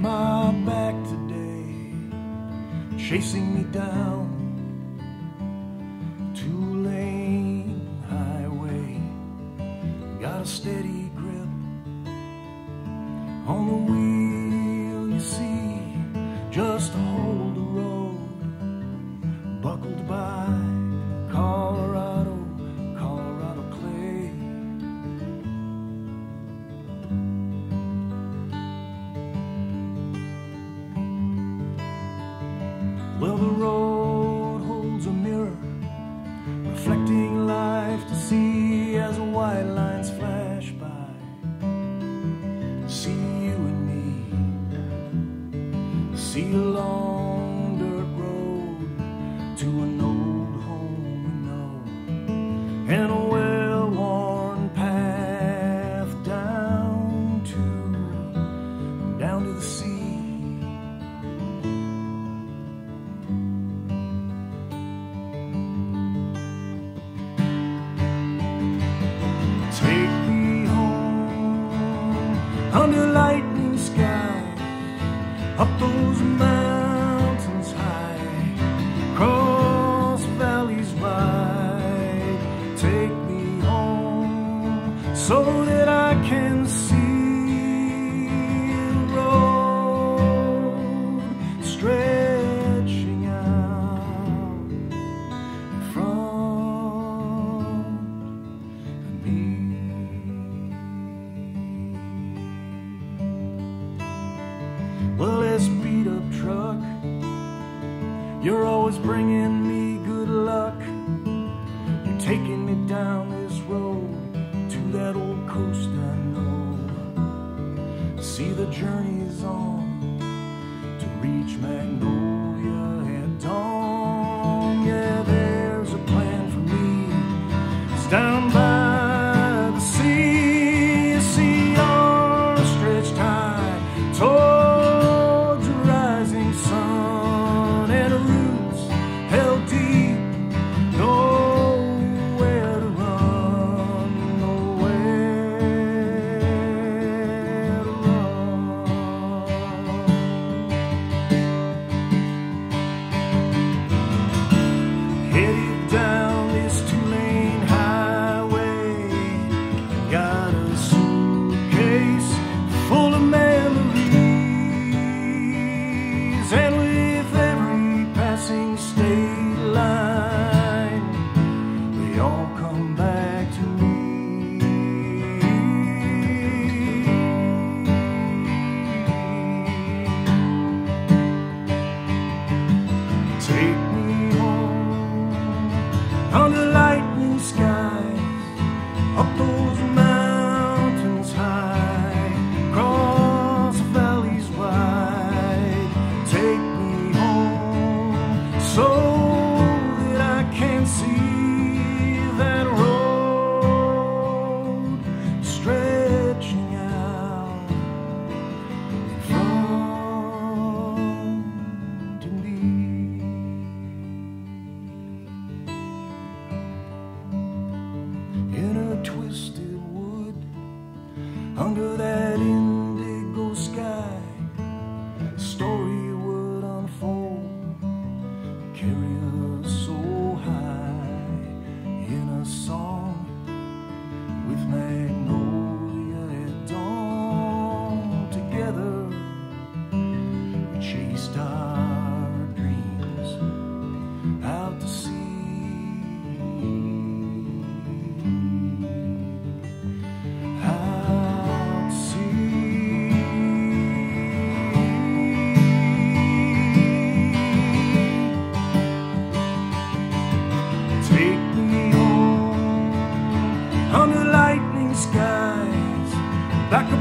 my back today, chasing me down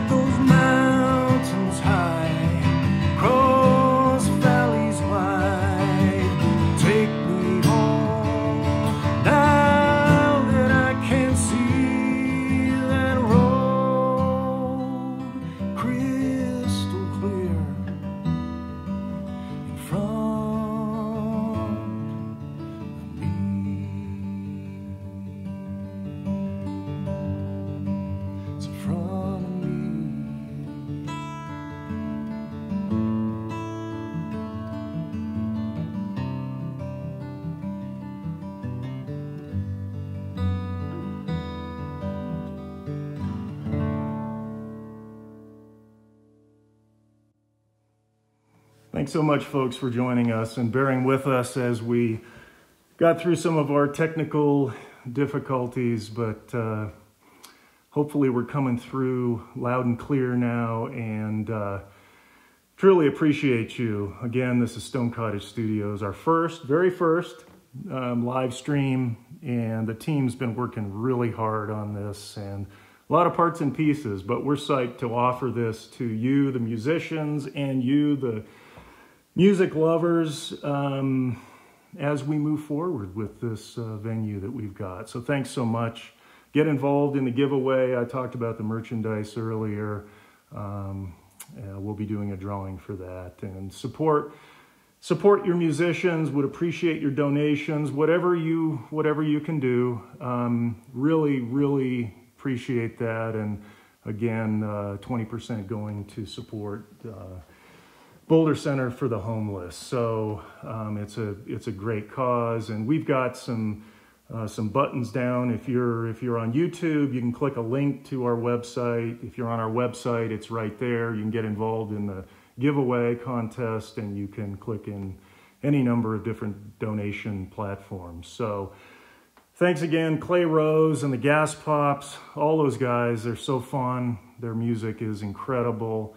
those Thanks so much, folks, for joining us and bearing with us as we got through some of our technical difficulties, but uh, hopefully we're coming through loud and clear now and uh, truly appreciate you. Again, this is Stone Cottage Studios, our first, very first um, live stream, and the team's been working really hard on this and a lot of parts and pieces, but we're psyched to offer this to you, the musicians, and you, the music lovers um, as we move forward with this uh, venue that we've got. So thanks so much. Get involved in the giveaway. I talked about the merchandise earlier. Um, uh, we'll be doing a drawing for that and support support your musicians would appreciate your donations whatever you whatever you can do um, really really appreciate that and again 20% uh, going to support uh, Boulder Center for the Homeless. So um, it's a it's a great cause, and we've got some uh, some buttons down. If you're if you're on YouTube, you can click a link to our website. If you're on our website, it's right there. You can get involved in the giveaway contest, and you can click in any number of different donation platforms. So. Thanks again, Clay Rose and the Gas Pops, all those guys. They're so fun. Their music is incredible.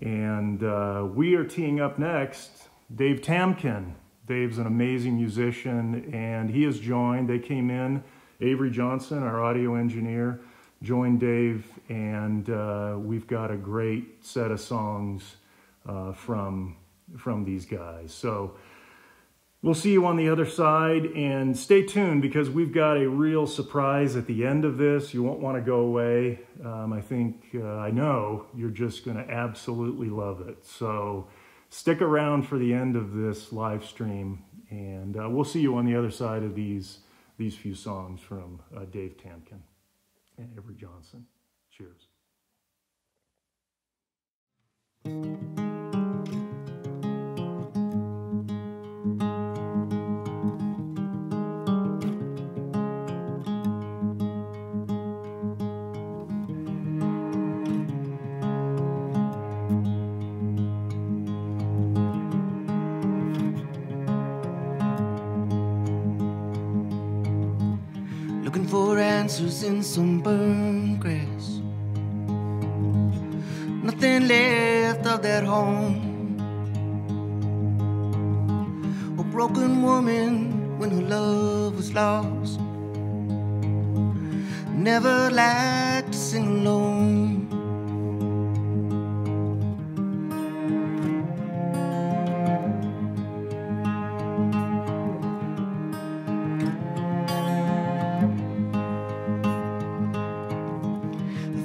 And uh, we are teeing up next Dave Tamkin. Dave's an amazing musician, and he has joined. They came in. Avery Johnson, our audio engineer, joined Dave, and uh, we've got a great set of songs uh, from from these guys. So we'll see you on the other side, and stay tuned because we've got a real surprise at the end of this. You won't want to go away. Um, I think, uh, I know, you're just going to absolutely love it. So stick around for the end of this live stream, and uh, we'll see you on the other side of these, these few songs from uh, Dave Tamkin and Avery Johnson. Cheers. Answers in some burned grass. Nothing left of that home. A broken woman when her love was lost. Never liked to sing alone.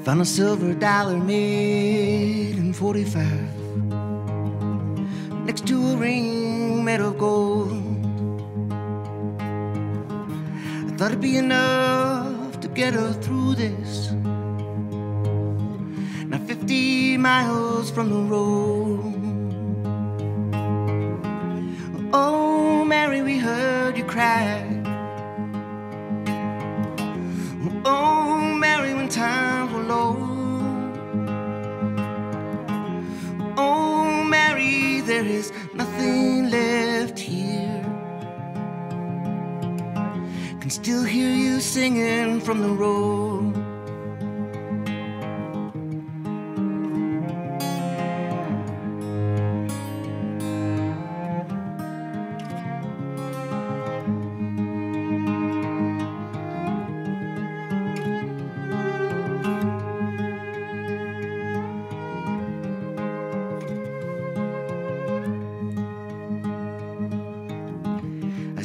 Found a silver dollar made in 45 next to a ring made of gold. I thought it'd be enough to get her through this. Now 50 miles from the road. Still hear you singing from the road.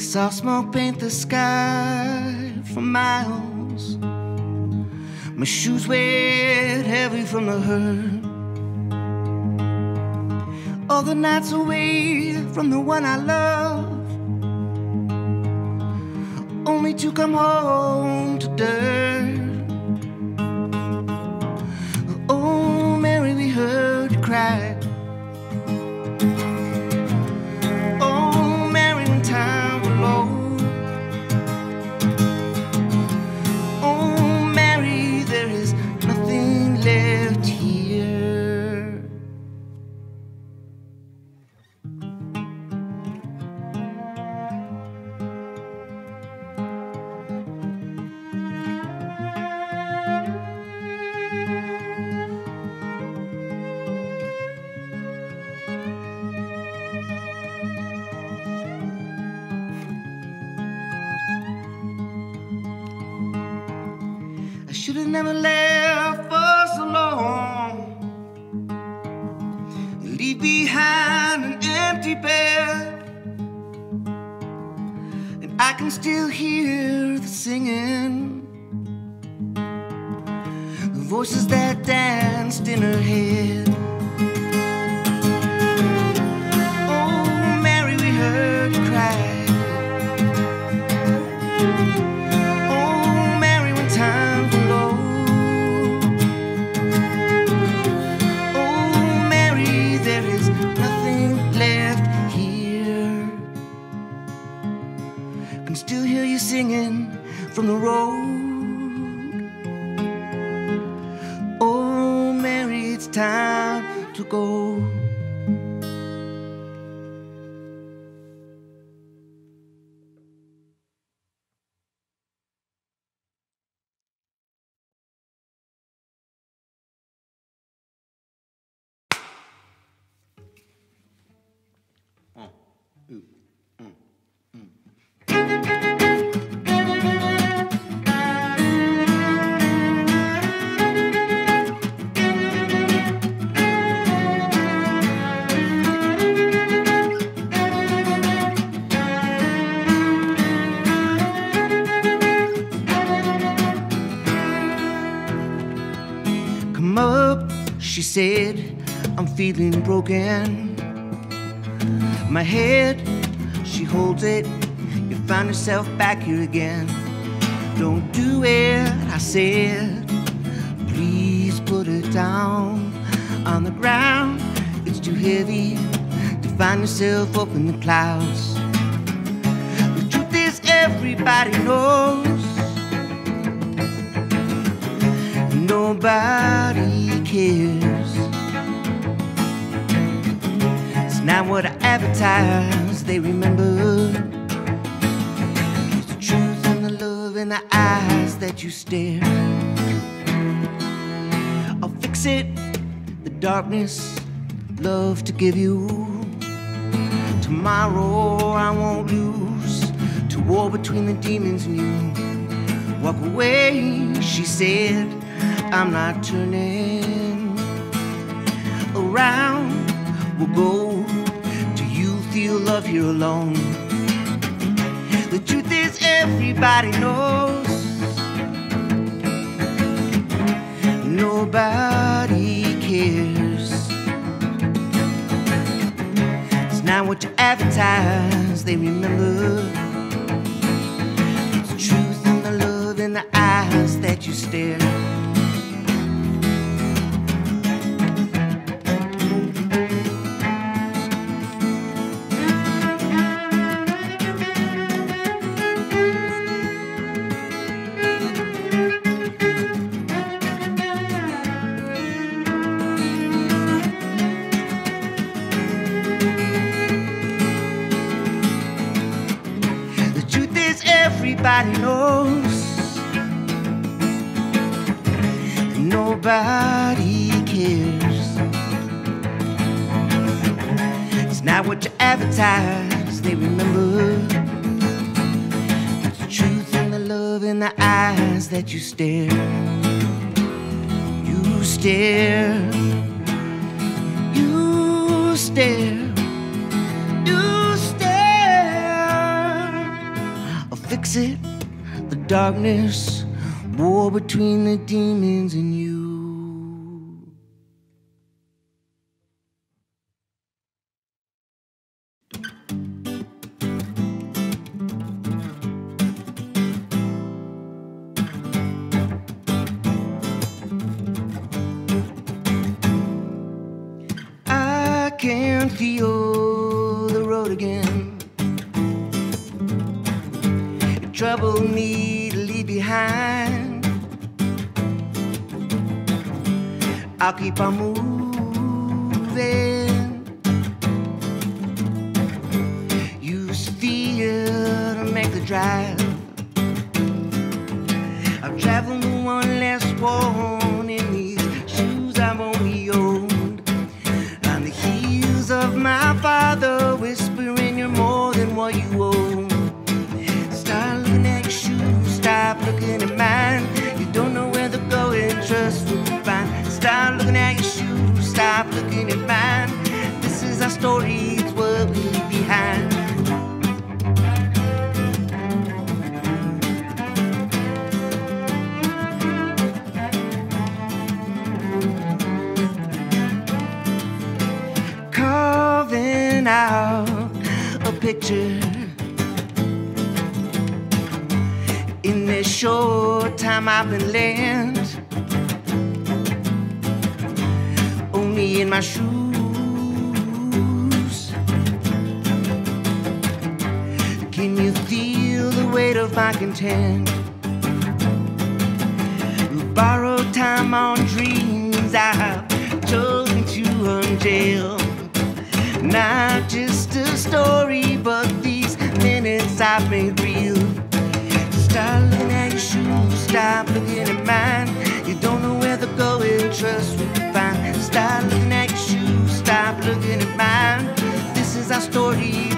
Saw smoke paint the sky for miles. My shoes weighed heavy from the hurt. All the nights away from the one I love. Only to come home to dirt. Said, I'm feeling broken. My head, she holds it. You find yourself back here again. Don't do it, I said. Please put it down on the ground. It's too heavy to find yourself up in the clouds. The truth is, everybody knows. Nobody cares. Not what I advertise, they remember. It's the truth and the love in the eyes that you stare. I'll fix it, the darkness, love to give you. Tomorrow I won't lose to war between the demons and you. Walk away, she said. I'm not turning around. We'll go feel love here alone. The truth is, everybody knows. Nobody cares. It's not what you advertise, they remember. It's truth and the love in the eyes that you stare. I'll fix it. The darkness, war between the demons and you. I'll keep on moving. My shoes. Can you feel the weight of my content? You borrowed time on dreams I've chosen to unjail. Not just a story, but these minutes I've made real. Stop looking at your shoes, stop looking at mine. You don't know where they're going, trust what you find. Stop looking This is our story,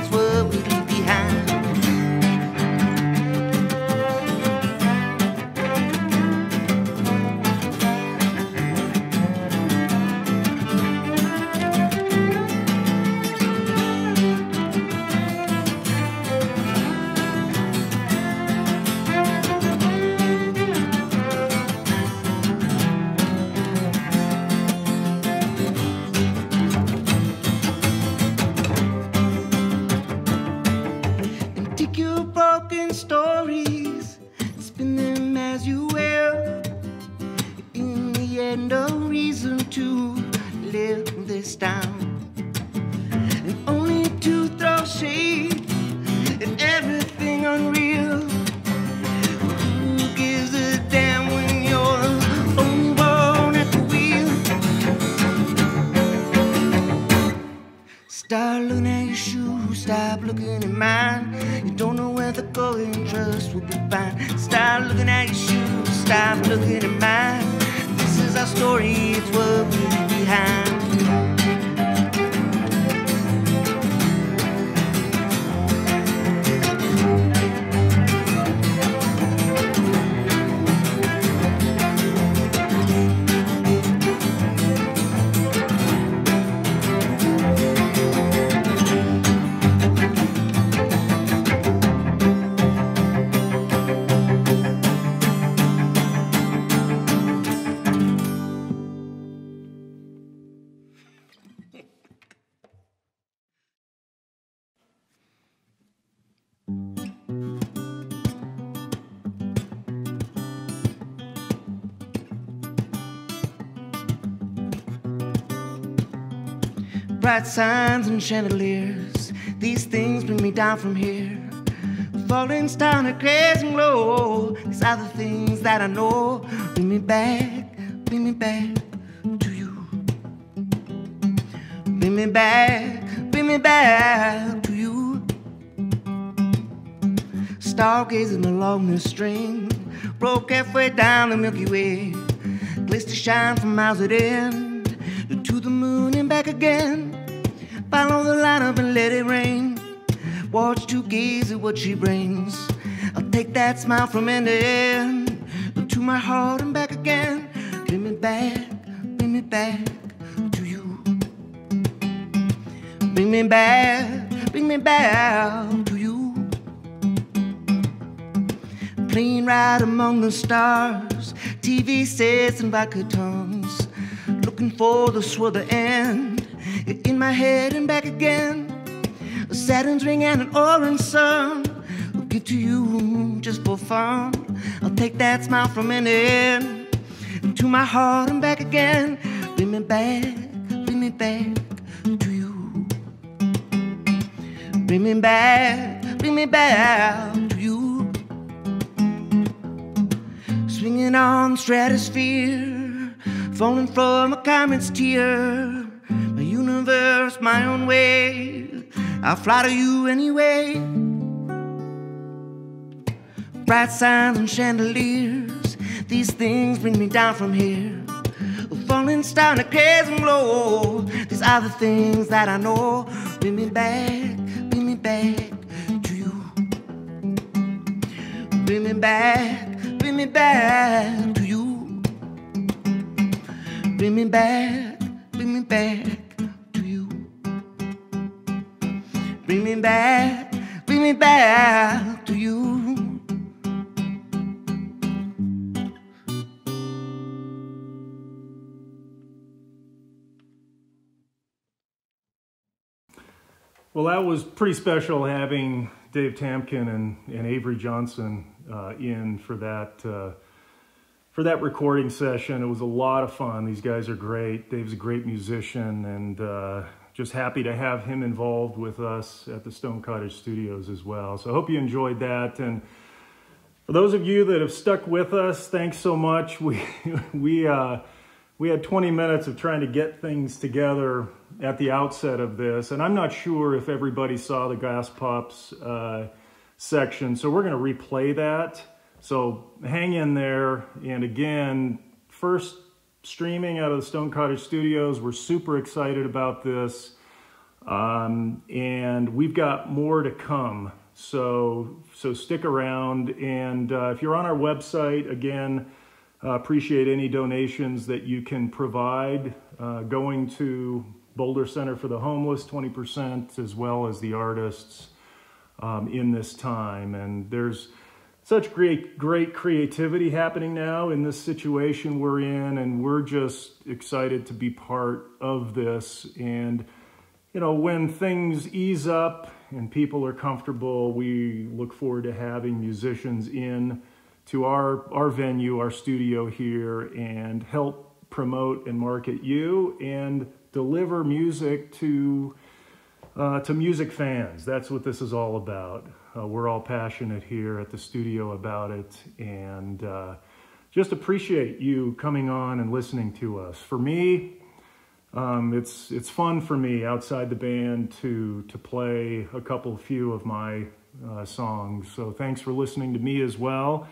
Bright signs and chandeliers, these things bring me down from here. Falling down a crazy low, these are the things that I know. Bring me back, bring me back to you. Bring me back, bring me back to you. Stargazing along the string, broke halfway down the Milky Way. To shine from miles at end to the moon and back again. Follow the light up and let it rain. Watch to gaze at what she brings. I'll take that smile from end to end to my heart and back again. Bring me back, bring me back to you. Bring me back, bring me back to you. Plane ride among the stars, TV sets and vodka tongues. Looking for the to end in my head and back again. A Saturn's ring and an orange sun. I'll give to you just for fun. I'll take that smile from an end to my heart and back again. Bring me back, bring me back to you. Bring me back, bring me back to you. Swinging on the stratosphere, falling from a comet's tear. Universe, my own way. I'll to you anyway. Bright signs and chandeliers, these things bring me down from here. Falling down a crazy glow. These are the things that I know. Bring me back, bring me back to you. Bring me back, bring me back to you. Bring me back, bring me back Bring me back, bring me back to you. Well, that was pretty special having Dave Tamkin and, and Avery Johnson uh, in for that uh, for that recording session. It was a lot of fun. These guys are great. Dave's a great musician, and uh, just happy to have him involved with us at the Stone Cottage Studios as well. So I hope you enjoyed that. And for those of you that have stuck with us, thanks so much. We we uh, we had 20 minutes of trying to get things together at the outset of this, and I'm not sure if everybody saw the Gaspops uh, section, so we're going to replay that. So hang in there, and again, first streaming out of the Stone Cottage Studios. We're super excited about this, um, and we've got more to come. So so stick around, and uh, if you're on our website, again. Uh, appreciate any donations that you can provide uh, going to Boulder Center for the Homeless, 20%, as well as the artists um, in this time. And there's such great, great creativity happening now in this situation we're in, and we're just excited to be part of this. And, you know, when things ease up and people are comfortable, we look forward to having musicians in to our, our venue, our studio here, and help promote and market you and deliver music to, uh, to music fans. That's what this is all about. Uh, we're all passionate here at the studio about it and uh, just appreciate you coming on and listening to us. For me, um, it's, it's fun for me outside the band to, to play a couple few of my uh, songs. So thanks for listening to me as well.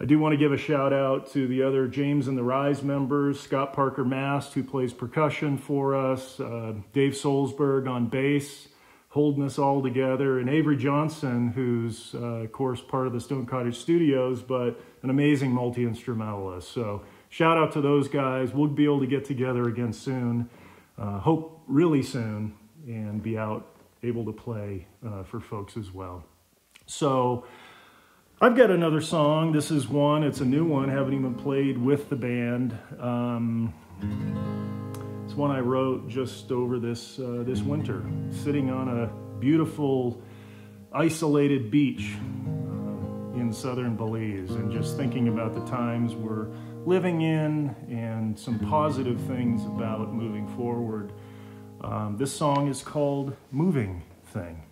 I do want to give a shout out to the other James and the Rise members, Scott Parker Mast, who plays percussion for us, uh, Dave Solsberg on bass, holding us all together, and Avery Johnson, who's, uh, of course, part of the Stone Cottage Studios, but an amazing multi-instrumentalist. So shout out to those guys. We'll be able to get together again soon, uh, hope really soon, and be out able to play uh, for folks as well. So, I've got another song. This is one. It's a new one. Haven't even played with the band. Um, it's one I wrote just over this uh, this winter, sitting on a beautiful, isolated beach uh, in southern Belize, and just thinking about the times we're living in and some positive things about moving forward. Um, this song is called "Moving Thing."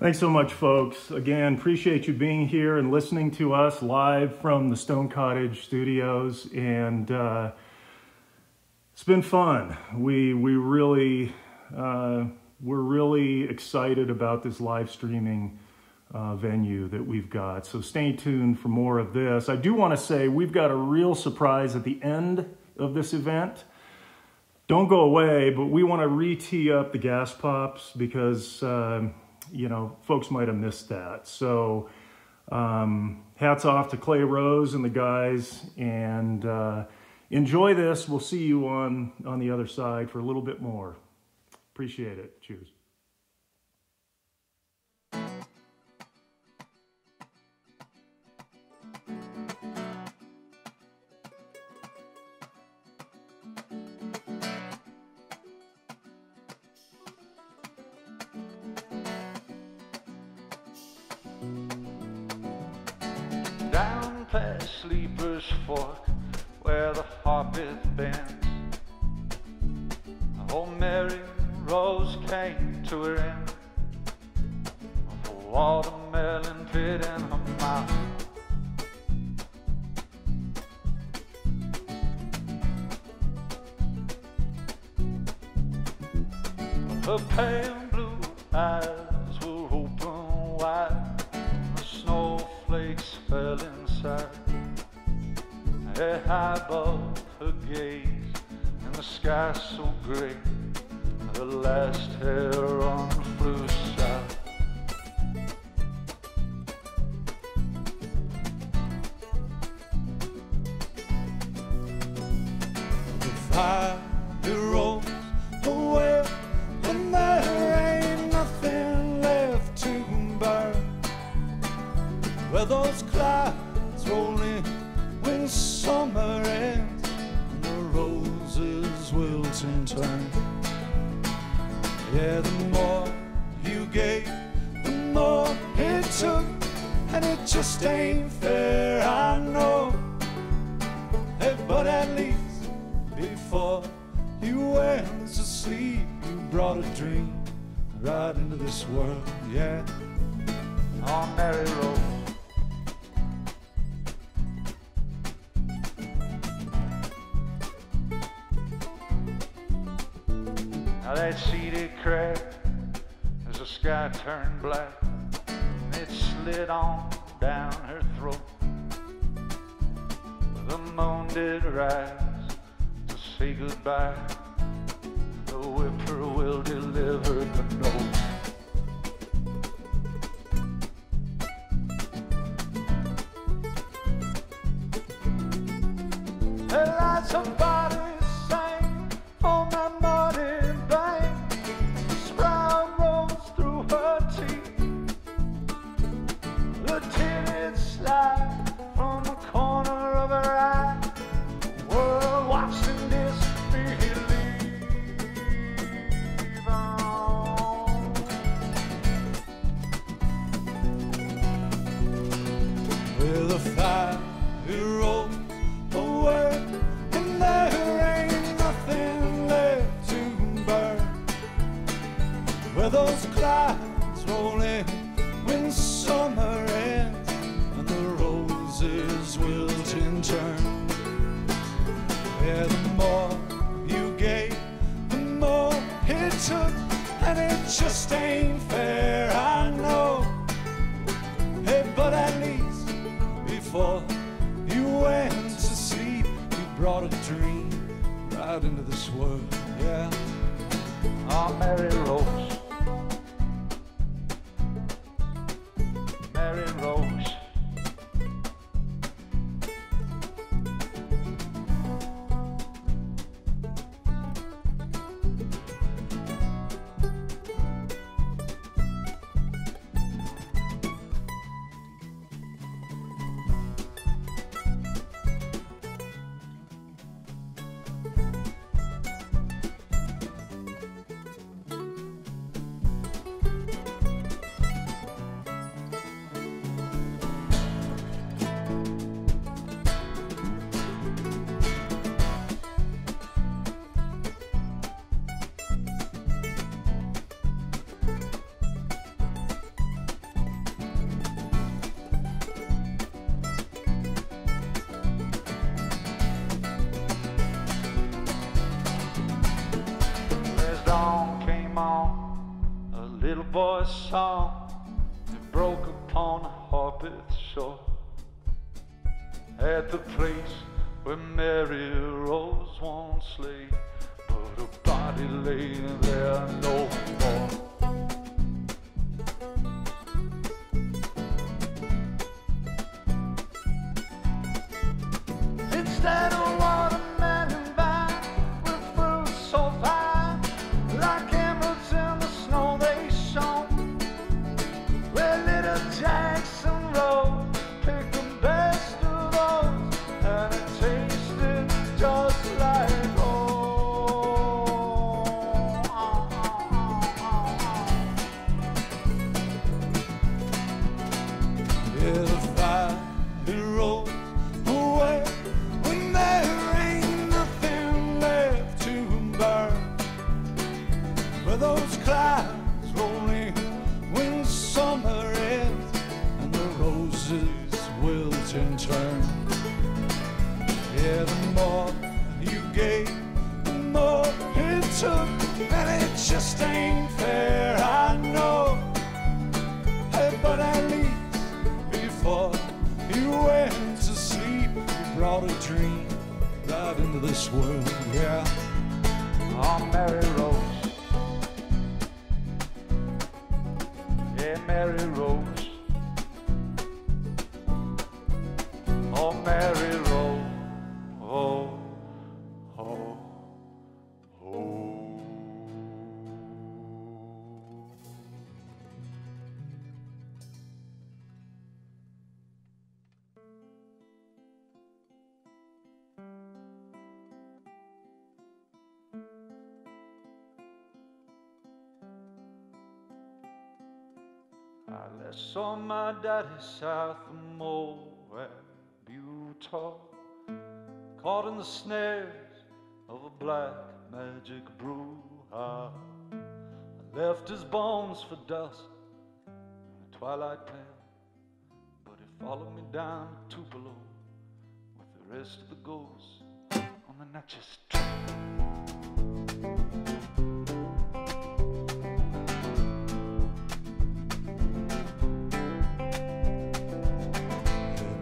Thanks so much, folks. Again, appreciate you being here and listening to us live from the Stone Cottage studios. And uh, it's been fun. We we really uh, we're really excited about this live streaming uh, venue that we've got. So stay tuned for more of this. I do want to say we've got a real surprise at the end of this event. Don't go away, but we want to re-tee up the gas pops because um, you know folks might have missed that. So um, hats off to Clay Rose and the guys, and uh, enjoy this. We'll see you on on the other side for a little bit more. Appreciate it. Cheers. where the harpeth bends. Oh, Mary Rose came to her end with a watermelon pit in her mouth. Her pale high above her gaze, and the sky so gray, her last hair on the blue side. Oh. Right into this world. Yeah. Oh, Mary my daddy south of Moab, Utah, caught in the snares of a black magic brew. I left his bones for dust in the twilight pale, but he followed me down to Tupelo with the rest of the ghosts on the Natchez Trail.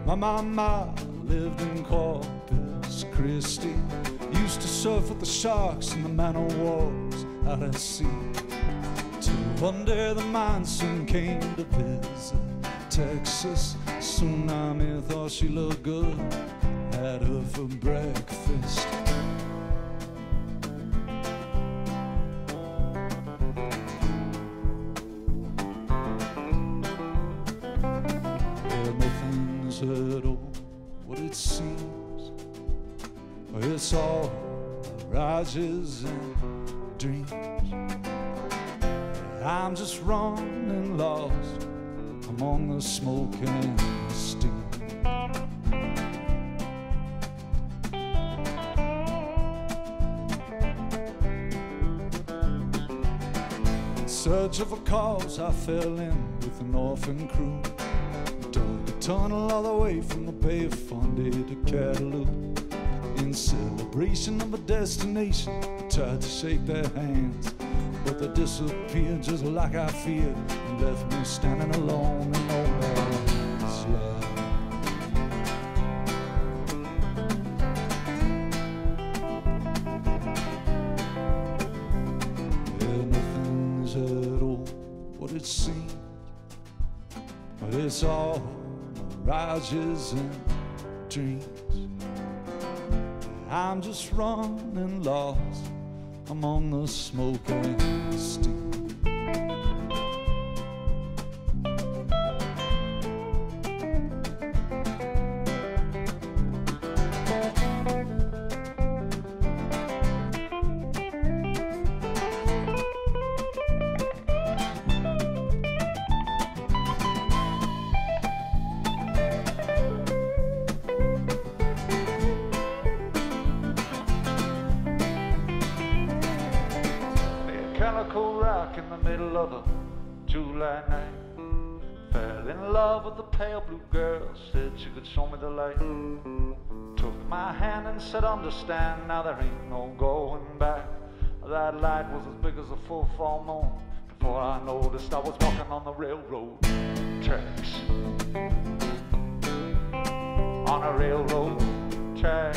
My mama lived in Corpus Christi. Used to surf with the sharks in the man o' wars out at sea. Till one day the monsoon came to visit Texas. Tsunami thought she looked good, had her for breakfast. It's all mirages and dreams. I'm just running lost among the smoke and steam. In search of a cause, I fell in with an orphan crew. Dug a tunnel all the way from the Bay of Fundy to Cataloo. Celebration of a destination, I tried to shake their hands. But they disappeared just like I feared and left me standing alone in no man's land. Yeah, nothing's at all what it seems. But it's all mirages and among the smoke In the middle of a July night. Fell in love with a pale blue girl, said she could show me the light. Took my hand and said, Understand, now there ain't no going back. That light was as big as a full full moon. Before I noticed, I was walking on the railroad tracks. On a railroad track.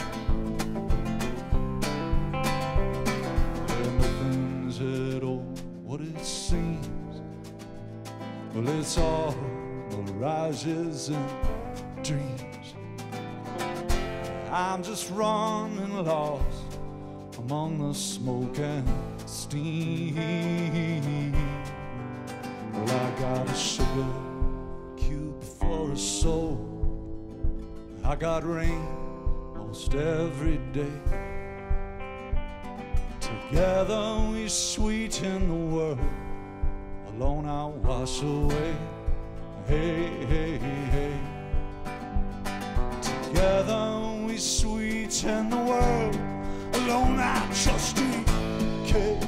At all what it seems. Well, it's all mirages and dreams. I'm just running lost among the smoke and steam. Well, I got a sugar cube for a soul. I got rain most every day. Together we sweeten the world. Alone I'll wash away. Hey, hey, hey. Together we sweeten the world. Alone I just decay.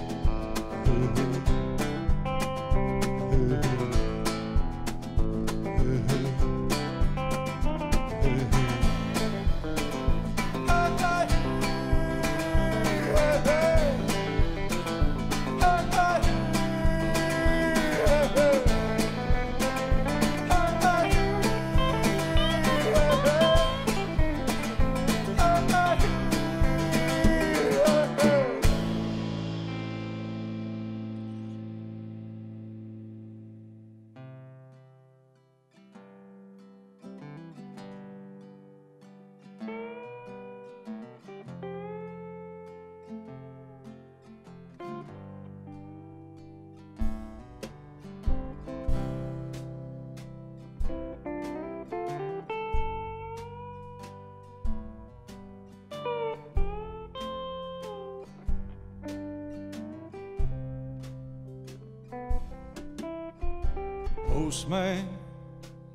Postman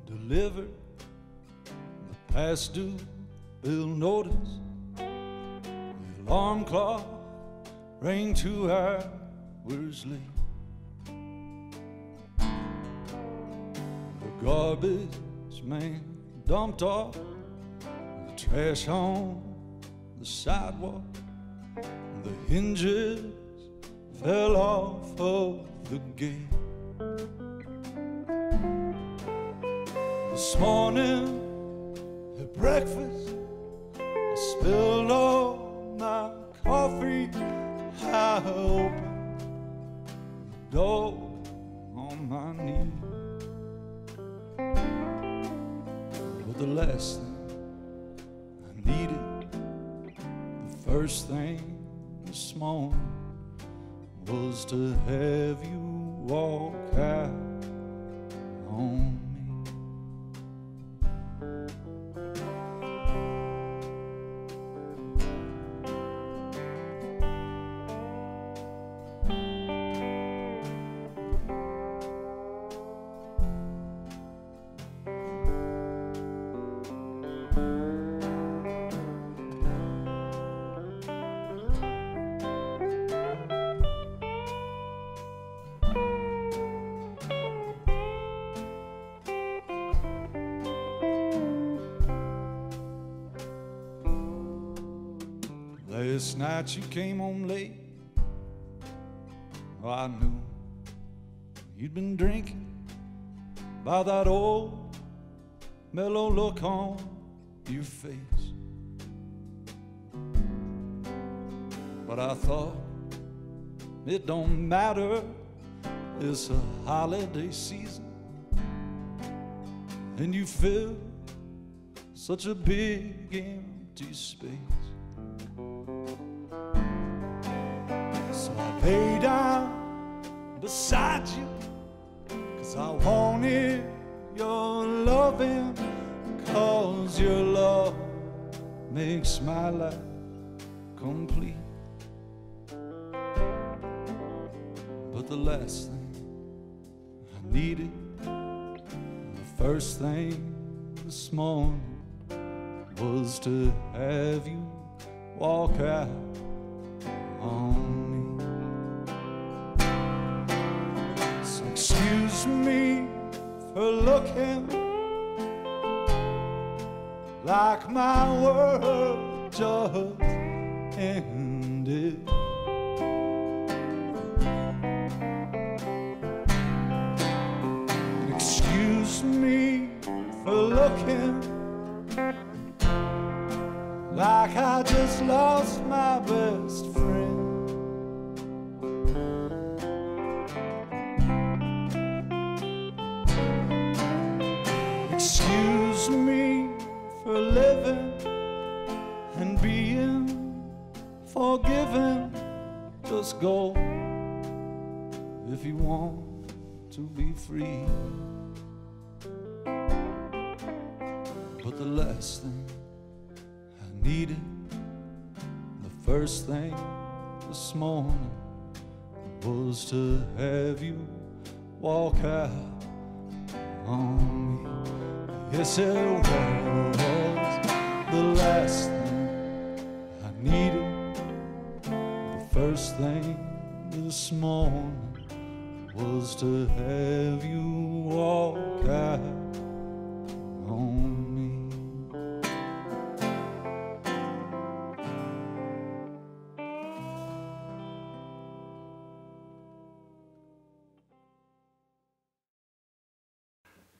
delivered the past due bill notice. The alarm clock rang two hours late. The garbage man dumped off the trash on the sidewalk. The hinges fell off of the gate. Morning at breakfast, I spilled all my coffee. I opened the door on my knee. But the last thing I needed, the first thing this morning, was to have you walk out night you came home late. Oh, I knew you'd been drinking by that old mellow look on your face. But I thought it don't matter, it's a holiday season, and you fill such a big empty space. Lay down beside you, cause I wanted your loving, cause your love makes my life complete. But the last thing I needed, the first thing this morning, was to have you walk out excuse me for looking like my world just ended. Excuse me for looking like I just lost my best friend. If you want to be free. But the last thing I needed, the first thing this morning was to have you walk out on me. Yes, it was the last thing I needed. The first thing this morning was to have you walk out on me.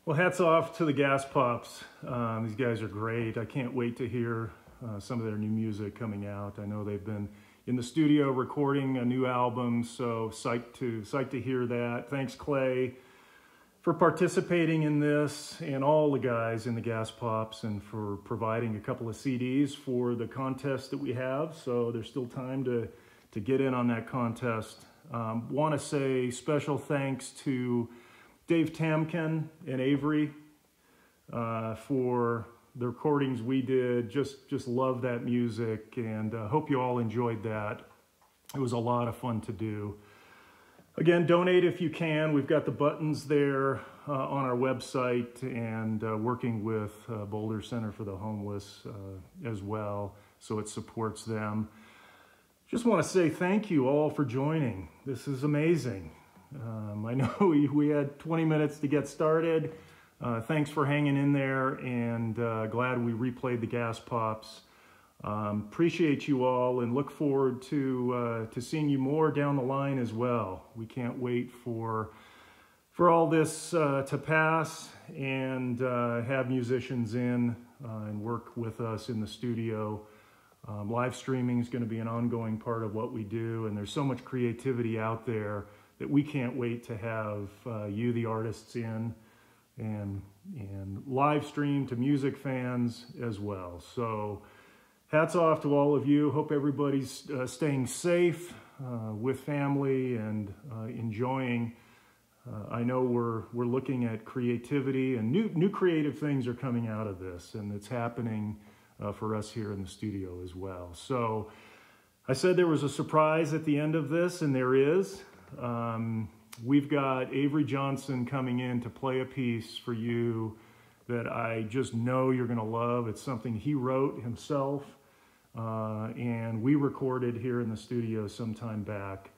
Well, hats off to the Gas Pops. Um, these guys are great. I can't wait to hear uh, some of their new music coming out. I know they've been in the studio recording a new album, so psyched to psyched to hear that. Thanks, Clay, for participating in this, and all the guys in the Gas Pops, and for providing a couple of CDs for the contest that we have. So there's still time to to get in on that contest. Um, Want to say special thanks to Dave Tamkin and Avery uh, for the recordings we did. Just just love that music and uh, hope you all enjoyed that. It was a lot of fun to do. Again, donate if you can. We've got the buttons there uh, on our website and uh, working with uh, Boulder Center for the Homeless uh, as well, so it supports them. Just want to say thank you all for joining. This is amazing. Um, I know we, we, had 20 minutes to get started. Uh, thanks for hanging in there and uh, glad we replayed the gas pops. Um, appreciate you all and look forward to uh, to seeing you more down the line as well. We can't wait for for all this uh, to pass and uh, have musicians in uh, and work with us in the studio. Um, live streaming is going to be an ongoing part of what we do, and there's so much creativity out there that we can't wait to have uh, you, the artists, in and and live stream to music fans as well. So hats off to all of you. Hope everybody's uh, staying safe uh, with family and uh, enjoying. Uh, I know we're we're looking at creativity and new new creative things are coming out of this, and it's happening uh, for us here in the studio as well. So. I said there was a surprise at the end of this, and there is. Um, we've got Avery Johnson coming in to play a piece for you that I just know you're going to love. It's something he wrote himself. Uh, and we recorded here in the studio some time back.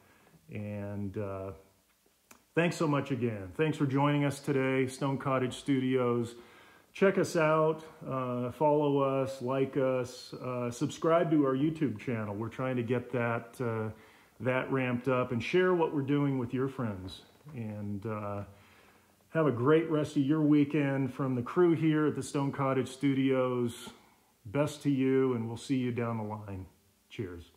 And uh, thanks so much again. Thanks for joining us today, Stone Cottage Studios. Check us out, uh, follow us, like us, uh, subscribe to our YouTube channel. We're trying to get that, uh, that ramped up and share what we're doing with your friends. And uh, have a great rest of your weekend from the crew here at the Stone Cottage Studios. Best to you, and we'll see you down the line. Cheers.